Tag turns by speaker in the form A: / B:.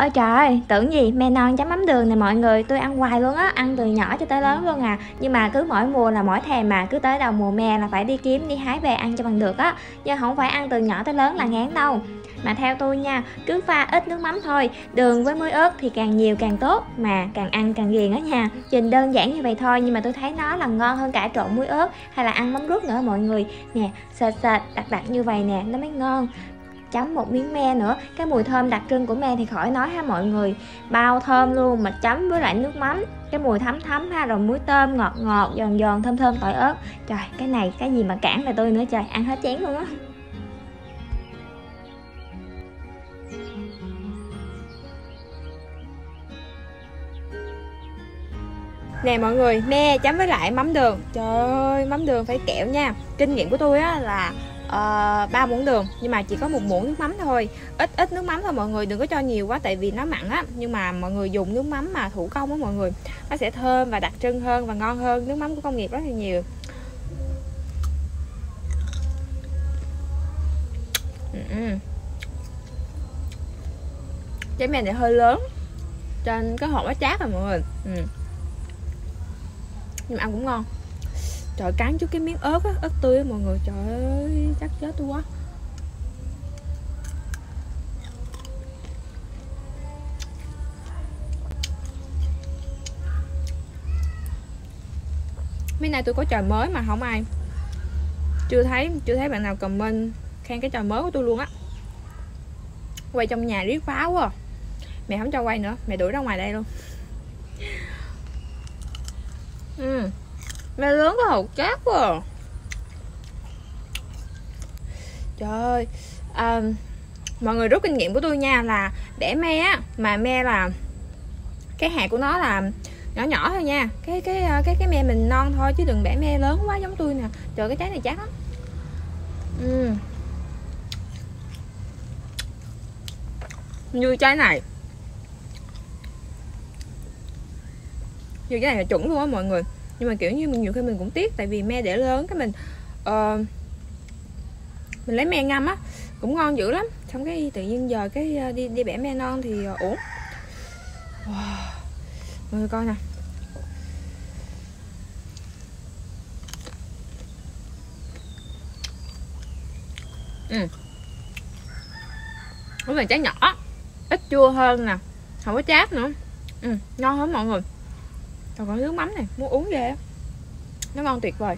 A: Ôi trời ơi, tưởng gì me non chấm mắm đường này mọi người. Tôi ăn hoài luôn á, ăn từ nhỏ cho tới lớn luôn à. Nhưng mà cứ mỗi mùa là mỗi thèm mà Cứ tới đầu mùa me là phải đi kiếm, đi hái về ăn cho bằng được á. Nhưng không phải ăn từ nhỏ tới lớn là ngán đâu. Mà theo tôi nha cứ pha ít nước mắm thôi. Đường với muối ớt thì càng nhiều càng tốt mà càng ăn càng ghiền á nha. Trình đơn giản như vậy thôi nhưng mà tôi thấy nó là ngon hơn cả trộn muối ớt hay là ăn mắm rút nữa mọi người. Nè sệt sệt đặc đặc như vậy nè nó mới ngon chấm một miếng me nữa. Cái mùi thơm đặc trưng của me thì khỏi nói ha mọi người. Bao thơm luôn mà chấm với lại nước mắm. Cái mùi thấm thấm ha rồi muối tôm ngọt ngọt giòn giòn thơm thơm tỏi ớt. Trời cái này cái gì mà cản lại tôi nữa trời. Ăn hết chén luôn á. Nè mọi người, me chấm với lại mắm đường. Trời ơi, mắm đường phải kẹo nha. Kinh nghiệm của tôi á là Ờ, ba uh, muỗng đường nhưng mà chỉ có một muỗng nước mắm thôi. Ít ít nước mắm thôi mọi người đừng có cho nhiều quá tại vì nó mặn á. Nhưng mà mọi người dùng nước mắm mà thủ công á mọi người. Nó sẽ thơm và đặc trưng hơn và ngon hơn nước mắm của công nghiệp rất là nhiều. Trái cái men này hơi lớn trên cái hộp nó chát rồi mọi người. Ừ. nhưng mà ăn cũng ngon trời cắn chút cái miếng ớt á, ớt tươi á, mọi người. Trời ơi, chắc chết tôi quá. Mấy nay tôi có trò mới mà không ai. Chưa thấy chưa thấy bạn nào comment khen cái trò mới của tôi luôn á. Quay trong nhà riết pháo quá à. mẹ không cho quay nữa, mẹ đuổi ra ngoài đây luôn. Ừ me lớn có hột cát quá à. trời ơi à, mọi người rút kinh nghiệm của tôi nha là để me á mà me là cái hạt của nó là nhỏ nhỏ thôi nha. Cái cái à, cái cái me mình non thôi chứ đừng bẻ me lớn quá giống tôi nè. Trời cái trái này chắc lắm. Uhm. như trái này. Như cái này là chuẩn luôn á mọi người nhưng mà kiểu như mình nhiều khi mình cũng tiếc tại vì me để lớn cái mình uh, mình lấy me ngâm á cũng ngon dữ lắm. Xong cái tự nhiên giờ cái uh, đi đi bẻ me non thì ờ, uh, ổn wow. mọi người coi nè. Ừ. Cũng là trái nhỏ ít chua hơn nè không có chát nữa. Ừ ngon hết mọi người còn có nước mắm này muốn uống ghê nó ngon tuyệt vời.